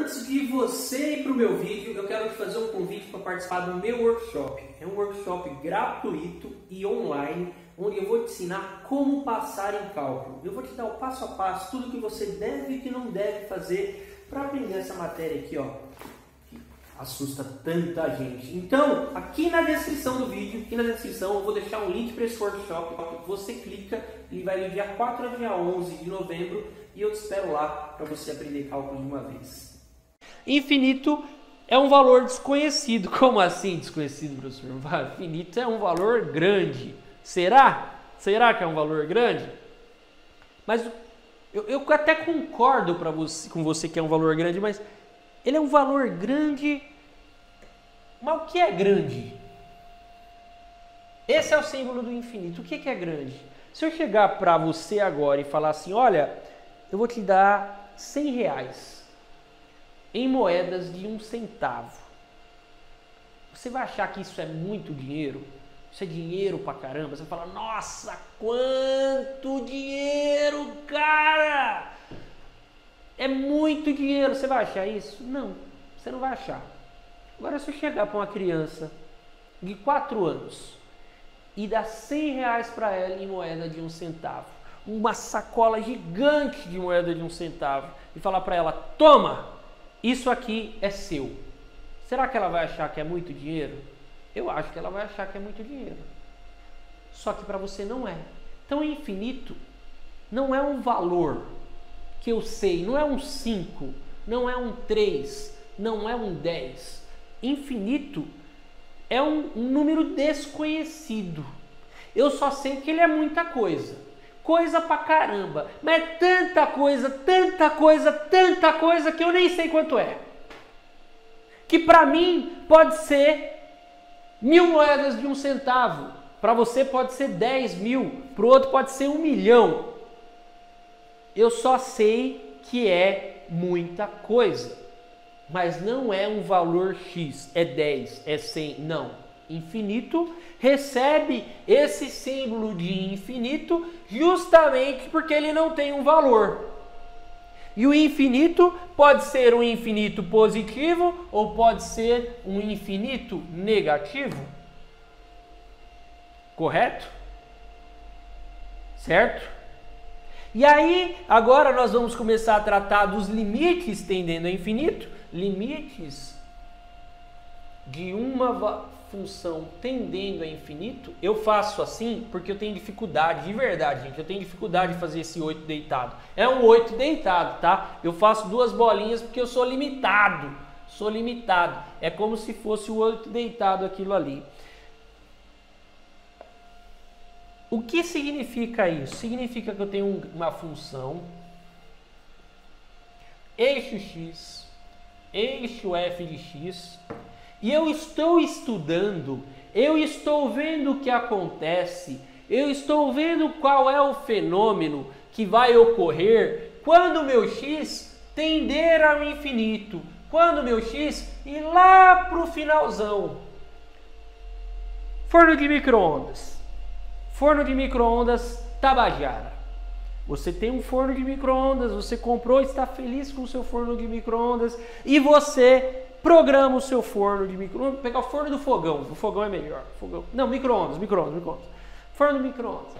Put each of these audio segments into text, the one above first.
Antes de você ir para o meu vídeo, eu quero te fazer um convite para participar do meu workshop. É um workshop gratuito e online, onde eu vou te ensinar como passar em cálculo. Eu vou te dar o passo a passo, tudo que você deve e que não deve fazer para aprender essa matéria aqui, ó, que assusta tanta gente. Então, aqui na descrição do vídeo, aqui na descrição, eu vou deixar um link para esse workshop. Você clica, ele vai do dia 4 a dia 11 de novembro e eu te espero lá para você aprender cálculo de uma vez. Infinito é um valor desconhecido. Como assim desconhecido, professor? Infinito é um valor grande. Será? Será que é um valor grande? Mas eu, eu até concordo você, com você que é um valor grande, mas ele é um valor grande. Mas o que é grande? Esse é o símbolo do infinito. O que é grande? Se eu chegar para você agora e falar assim, olha, eu vou te dar 100 reais em moedas de um centavo. Você vai achar que isso é muito dinheiro? Isso é dinheiro pra caramba? Você fala, nossa, quanto dinheiro, cara! É muito dinheiro. Você vai achar isso? Não, você não vai achar. Agora, se eu chegar para uma criança de 4 anos e dar 100 reais para ela em moeda de um centavo, uma sacola gigante de moeda de um centavo, e falar para ela: toma, isso aqui é seu. Será que ela vai achar que é muito dinheiro? Eu acho que ela vai achar que é muito dinheiro. Só que para você não é. Então, infinito não é um valor que eu sei, não é um 5, não é um 3, não é um 10. Infinito é um número desconhecido. Eu só sei que ele é muita coisa coisa pra caramba. Mas é tanta coisa, tanta coisa, tanta coisa que eu nem sei quanto é. Que para mim pode ser mil moedas de um centavo. Para você pode ser 10 mil. Para o outro pode ser um milhão. Eu só sei que é muita coisa. Mas não é um valor X, é 10, é 100, não infinito, recebe esse símbolo de infinito justamente porque ele não tem um valor. E o infinito pode ser um infinito positivo ou pode ser um infinito negativo. Correto? Certo? E aí, agora nós vamos começar a tratar dos limites tendendo a infinito. Limites de uma função tendendo a infinito, eu faço assim porque eu tenho dificuldade, de verdade, gente, eu tenho dificuldade de fazer esse 8 deitado. É um 8 deitado, tá? Eu faço duas bolinhas porque eu sou limitado. Sou limitado. É como se fosse o 8 deitado aquilo ali. O que significa isso? Significa que eu tenho uma função eixo x, eixo f de x, e eu estou estudando, eu estou vendo o que acontece, eu estou vendo qual é o fenômeno que vai ocorrer quando meu x tender ao infinito, quando meu x ir lá para o finalzão. Forno de microondas. Forno de microondas Tabajara. Você tem um forno de microondas, você comprou, está feliz com o seu forno de microondas e você programa o seu forno de micro-ondas. Pegar o forno do fogão. O fogão é melhor. Fogão. Não, micro-ondas, micro-ondas, micro-ondas. Forno de micro-ondas.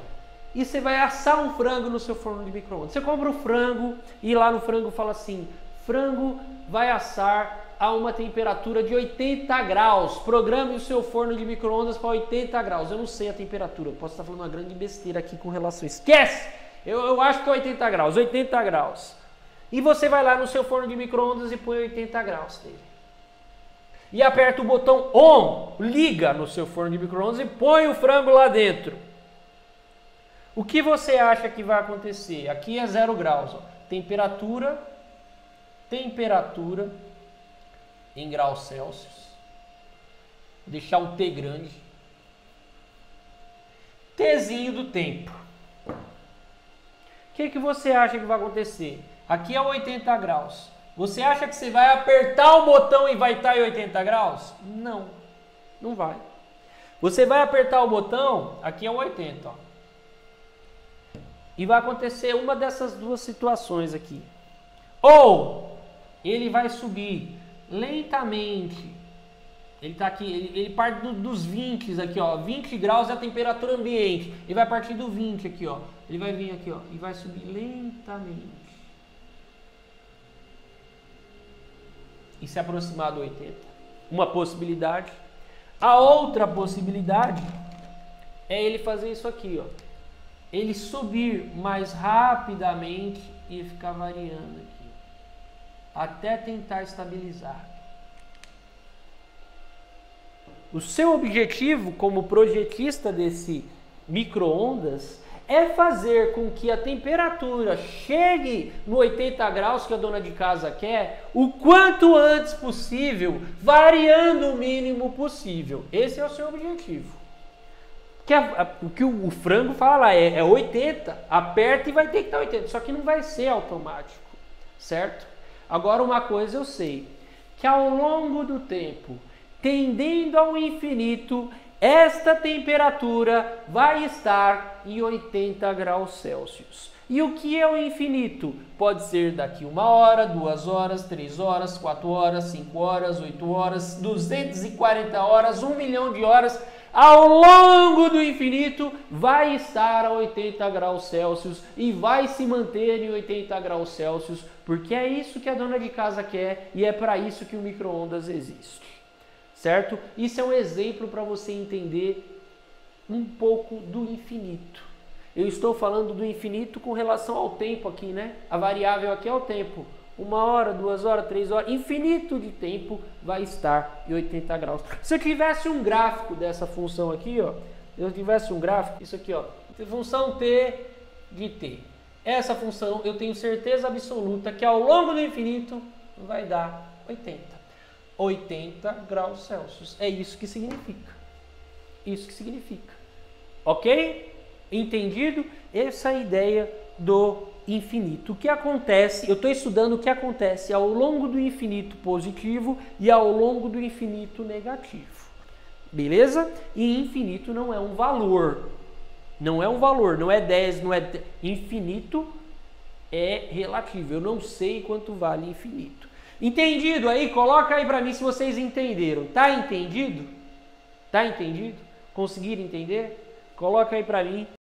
E você vai assar um frango no seu forno de micro-ondas. Você compra o frango e lá no frango fala assim: frango vai assar a uma temperatura de 80 graus. Programe o seu forno de micro-ondas para 80 graus. Eu não sei a temperatura. Eu posso estar falando uma grande besteira aqui com relação. Esquece! Eu, eu acho que é 80 graus. 80 graus. E você vai lá no seu forno de micro-ondas e põe 80 graus dele e aperta o botão ON, liga no seu forno de microondas e põe o frango lá dentro. O que você acha que vai acontecer? Aqui é zero graus. Ó. Temperatura, temperatura em graus Celsius. Vou deixar um T grande. Tzinho do tempo. O que, que você acha que vai acontecer? Aqui é 80 graus. Você acha que você vai apertar o botão e vai estar em 80 graus? Não, não vai. Você vai apertar o botão, aqui é um 80, ó. E vai acontecer uma dessas duas situações aqui. Ou ele vai subir lentamente. Ele está aqui, ele, ele parte do, dos 20 aqui, ó. 20 graus é a temperatura ambiente. Ele vai partir do 20 aqui, ó. Ele vai vir aqui, ó, e vai subir lentamente. E se aproximar do 80. Uma possibilidade. A outra possibilidade é ele fazer isso aqui, ó. Ele subir mais rapidamente e ficar variando aqui, até tentar estabilizar. O seu objetivo como projetista desse micro-ondas é fazer com que a temperatura chegue no 80 graus que a dona de casa quer o quanto antes possível, variando o mínimo possível. Esse é o seu objetivo. Que o que o, o, frango fala lá é, é 80, aperta e vai ter que estar 80, só que não vai ser automático, certo? Agora uma coisa eu sei, que ao longo do tempo, tendendo ao infinito, esta temperatura vai estar em 80 graus Celsius. E o que é o infinito? Pode ser daqui uma hora, duas horas, três horas, quatro horas, cinco horas, oito horas, 240 horas, um milhão de horas. Ao longo do infinito vai estar a 80 graus Celsius e vai se manter em 80 graus Celsius, porque é isso que a dona de casa quer e é para isso que o micro-ondas existe certo? Isso é um exemplo para você entender um pouco do infinito. Eu estou falando do infinito com relação ao tempo aqui, né? A variável aqui é o tempo. Uma hora, duas horas, três horas, infinito de tempo vai estar em 80 graus. Se eu tivesse um gráfico dessa função aqui, ó, se eu tivesse um gráfico, isso aqui, ó, função t de t. Essa função eu tenho certeza absoluta que ao longo do infinito vai dar 80. 80 graus Celsius. É isso que significa. Isso que significa. Ok? Entendido? Essa é a ideia do infinito. O que acontece, eu estou estudando o que acontece ao longo do infinito positivo e ao longo do infinito negativo. Beleza? E infinito não é um valor. Não é um valor, não é 10, não é. Infinito é relativo. Eu não sei quanto vale infinito. Entendido aí? Coloca aí para mim se vocês entenderam. Tá entendido? Tá entendido? Conseguiram entender? Coloca aí para mim